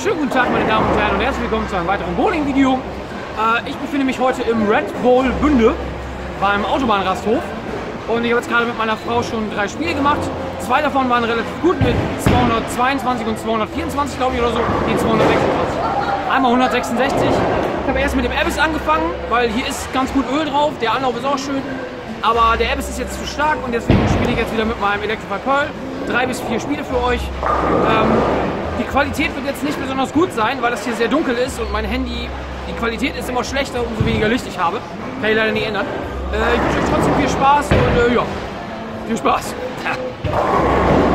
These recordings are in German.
schönen guten Tag meine Damen und Herren und herzlich willkommen zu einem weiteren Bowling-Video. Äh, ich befinde mich heute im Red Bull Bünde beim Autobahnrasthof und ich habe jetzt gerade mit meiner Frau schon drei Spiele gemacht. Zwei davon waren relativ gut mit 222 und 224 glaube ich oder so, die 226. Einmal 166. Ich habe erst mit dem Abyss angefangen, weil hier ist ganz gut Öl drauf, der Anlauf ist auch schön. Aber der Abyss ist jetzt zu stark und deswegen spiele ich jetzt wieder mit meinem Electrify Pearl. Drei bis vier Spiele für euch. Ähm, die Qualität wird jetzt nicht besonders gut sein, weil das hier sehr dunkel ist und mein Handy, die Qualität ist immer schlechter, umso weniger Licht ich habe. Kann ich leider nicht ändern. Äh, ich wünsche euch trotzdem viel Spaß und äh, ja, viel Spaß.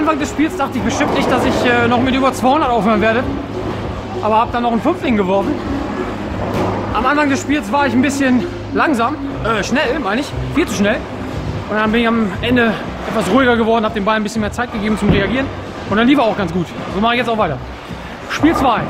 Anfang des Spiels dachte ich bestimmt nicht, dass ich äh, noch mit über 200 aufhören werde. Aber habe dann noch einen Fünfling geworfen. Am Anfang des Spiels war ich ein bisschen langsam, äh, schnell meine ich, viel zu schnell. Und dann bin ich am Ende etwas ruhiger geworden, habe dem Ball ein bisschen mehr Zeit gegeben zum Reagieren. Und dann lief er auch ganz gut. So mache ich jetzt auch weiter. Spiel 2.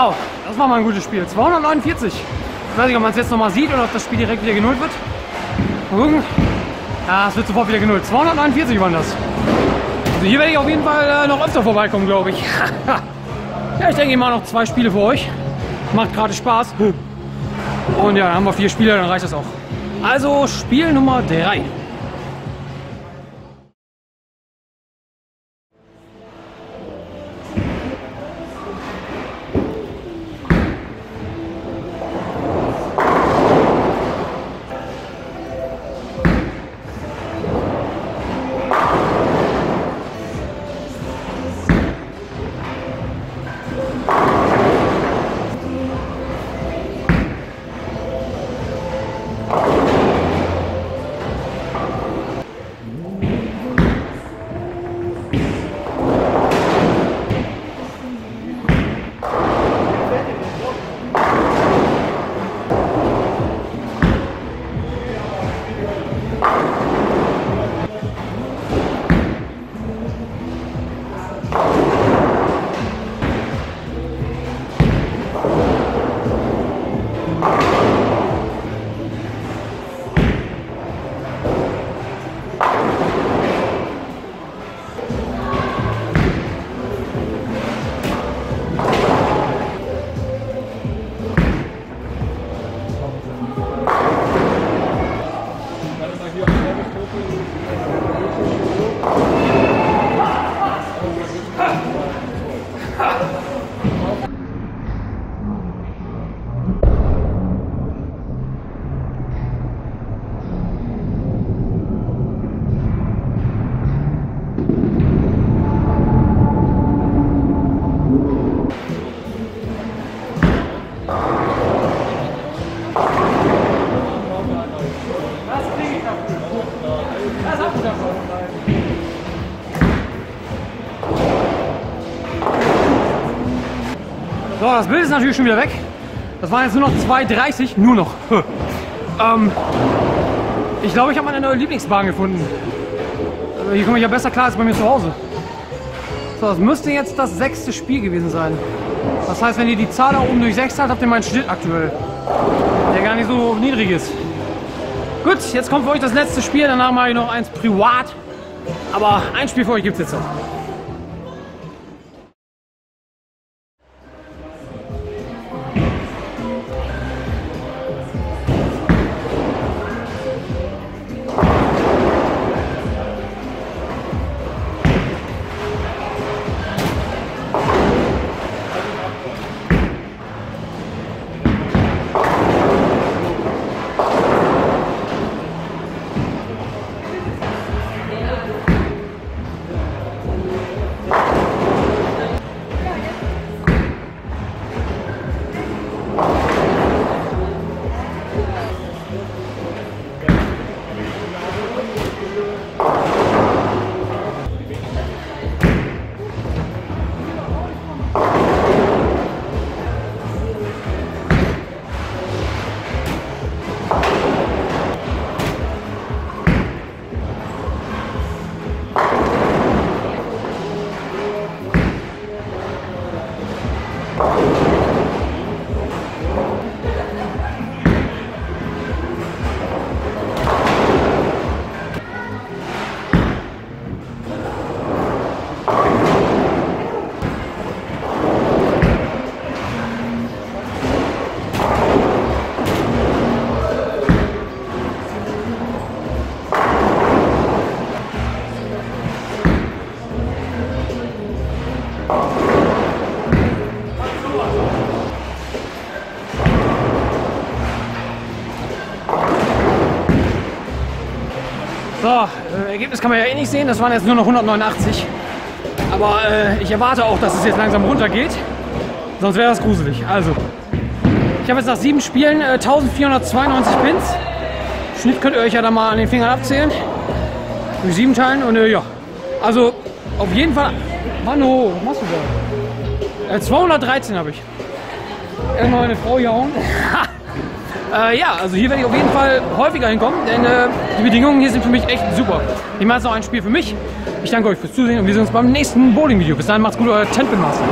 Wow, das war mal ein gutes Spiel. 249. Ich weiß nicht, ob man es jetzt nochmal sieht oder ob das Spiel direkt wieder genullt wird. Mal gucken. Ja, es wird sofort wieder genullt. 249 waren das. Also hier werde ich auf jeden Fall äh, noch öfter vorbeikommen, glaube ich. ja, ich denke immer noch zwei Spiele für euch. Macht gerade Spaß. Und ja, haben wir vier Spiele, dann reicht das auch. Also Spiel Nummer 3. So, das Bild ist natürlich schon wieder weg. Das waren jetzt nur noch 2,30. Nur noch. ähm, ich glaube, ich habe meine neue Lieblingsbahn gefunden. Also hier komme ich ja besser klar als bei mir zu Hause. So, das müsste jetzt das sechste Spiel gewesen sein. Das heißt, wenn ihr die Zahl da oben durch 6 habt, habt ihr meinen Schnitt aktuell. Der gar nicht so niedrig ist. Gut, jetzt kommt für euch das letzte Spiel. Danach mache ich noch eins privat. Aber ein Spiel für euch gibt es jetzt noch. So, äh, Ergebnis kann man ja eh nicht sehen. Das waren jetzt nur noch 189. Aber äh, ich erwarte auch, dass es jetzt langsam runtergeht. Sonst wäre das gruselig. Also, ich habe jetzt nach sieben Spielen äh, 1492 Pins. Schnitt könnt ihr euch ja dann mal an den Fingern abzählen. Durch sieben teilen und äh, ja. Also, auf jeden Fall. Mano, was machst du da? Äh, 213 habe ich. Erstmal meine Frau hier hauen. Äh, ja, also hier werde ich auf jeden Fall häufiger hinkommen, denn äh, die Bedingungen hier sind für mich echt super. Ich mache jetzt noch ein Spiel für mich. Ich danke euch fürs Zusehen und wir sehen uns beim nächsten Bowling-Video. Bis dahin macht's gut, euer Tempelmaster.